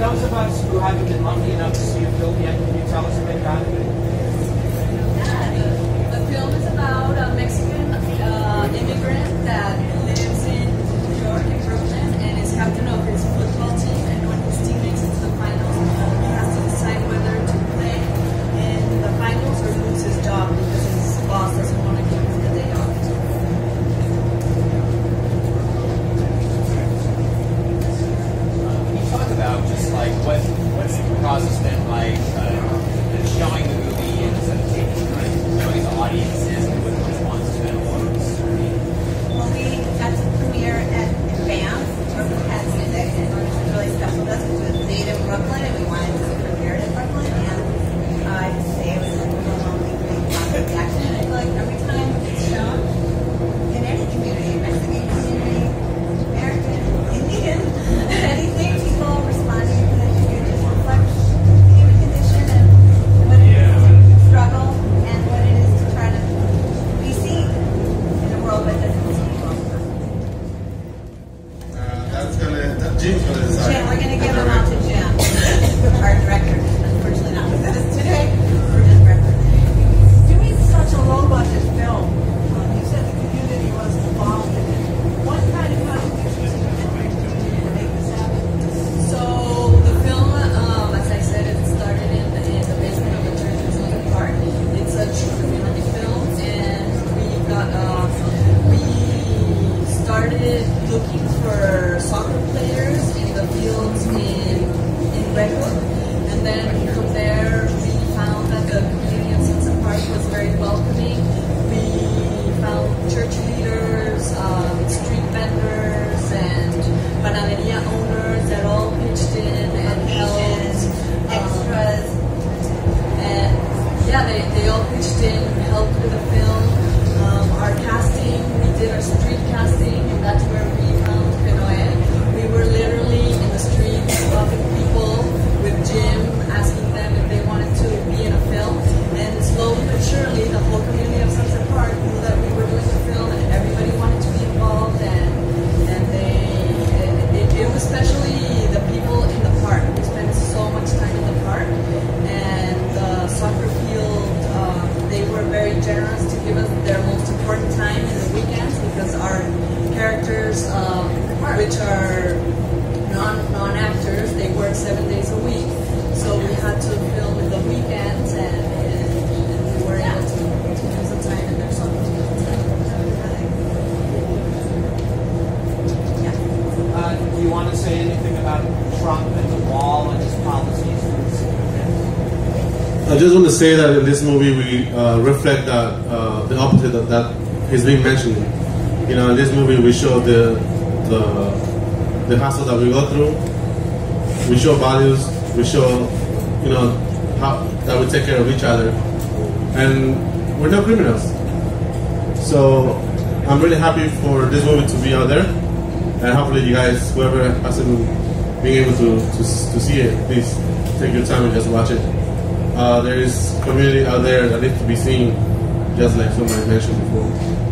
those of us who haven't been lucky enough to see a film yet, they work seven days a week. So we had to film in the weekends, and, and, and we were able to, to use the time in their summer. Yeah. Uh, do you want to say anything about Trump and the wall and his policies? I just want to say that in this movie we uh, reflect that uh, the opposite of that he's been mentioning. You know, in this movie we show the the the hassle that we go through. We show values. We show, you know, how that we take care of each other, and we're not criminals. So I'm really happy for this movie to be out there, and hopefully you guys, whoever hasn't been able to, to, to see it, please take your time and just watch it. Uh, there is community out there that needs to be seen, just like somebody mentioned before.